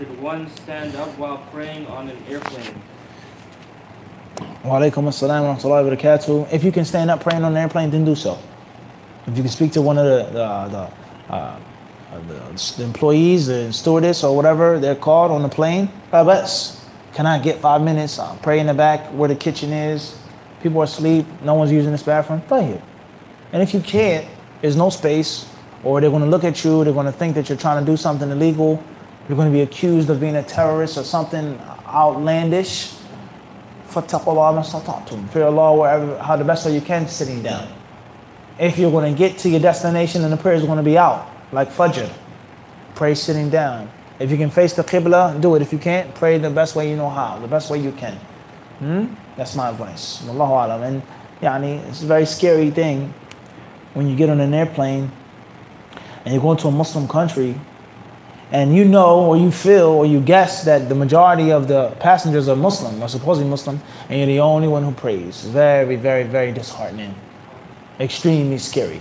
Should one stand up while praying on an airplane? Wa alaikum assalam wa rahmatullahi wa barakatuh. If you can stand up praying on an airplane, then do so. If you can speak to one of the, the, the, uh, the, employees, the stewardess or whatever they're called on the plane, Babas, can I get five minutes? I'll pray in the back where the kitchen is. People are asleep. No one's using this bathroom. Pray here. And if you can't, there's no space, or they're going to look at you, they're going to think that you're trying to do something illegal, you're going to be accused of being a terrorist or something outlandish. Fear Allah wherever, how the best way you can sitting down. If you're going to get to your destination and the prayer is going to be out, like Fajr, pray sitting down. If you can face the Qibla, do it. If you can't, pray the best way you know how, the best way you can. Hmm? That's my advice. Wallahu alam. And yani, it's a very scary thing when you get on an airplane and you're going to a Muslim country and you know or you feel or you guess that the majority of the passengers are Muslim or supposedly Muslim and you're the only one who prays. Very, very, very disheartening. Extremely scary.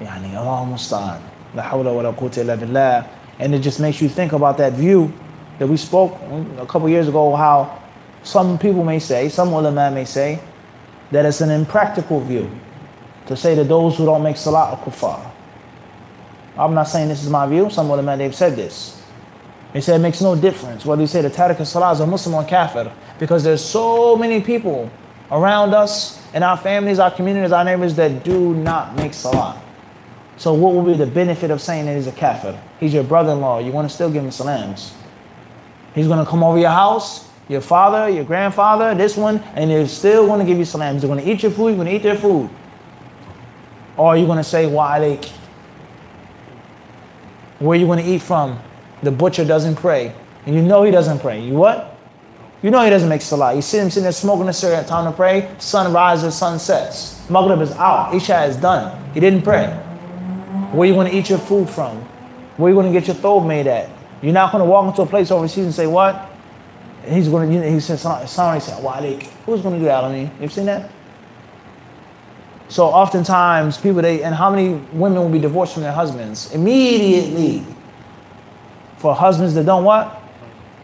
La la. And it just makes you think about that view that we spoke hmm, a couple years ago how some people may say, some ulama may say, that it's an impractical view to say that those who don't make salah are kuffar. I'm not saying this is my view. Some ulama, they've said this. They say it makes no difference whether you say the tariq salah is a Muslim or kafir because there's so many people around us in our families, our communities, our neighbors that do not make salah. So what will be the benefit of saying that he's a kafir? He's your brother-in-law. You want to still give him salams. He's going to come over your house, your father, your grandfather, this one, and they're still going to give you salams. They're going to eat your food, you're going to eat their food. Or you're going to say, wa alaik? Where you going to eat from? The butcher doesn't pray. And you know he doesn't pray. You what? You know he doesn't make salah. You see him sitting there smoking a cigarette, time to pray. Sun rises, sun sets. Maghrib is out. Isha is done. He didn't pray. Where you going to eat your food from? Where you going to get your thobe made at? You're not going to walk into a place overseas and say, what? And he's going to, you know, he says, sorry, he said, wa. Who's going to do that on me? You've seen that? So oftentimes people they and how many women will be divorced from their husbands immediately for husbands that don't what?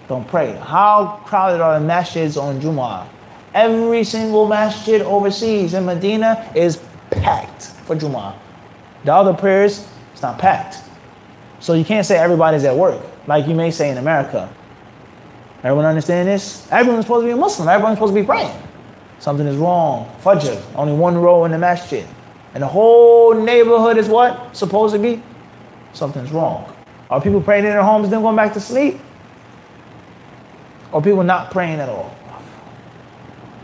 Don't pray. How crowded are the masjids on Jumu'ah? Every single masjid overseas in Medina is packed for Jumu'ah. The other prayers, it's not packed. So you can't say everybody's at work, like you may say in America. Everyone understand this? Everyone's supposed to be a Muslim. Everyone's supposed to be praying. Something is wrong. Fajr, only one row in the masjid. And the whole neighborhood is what? Supposed to be? Something's wrong. Are people praying in their homes then going back to sleep? Or people not praying at all?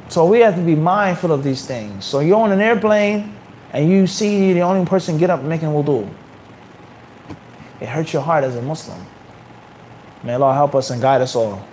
So we have to be mindful of these things. So you're on an airplane and you see the only person get up making wudu. It hurts your heart as a Muslim. May Allah help us and guide us all.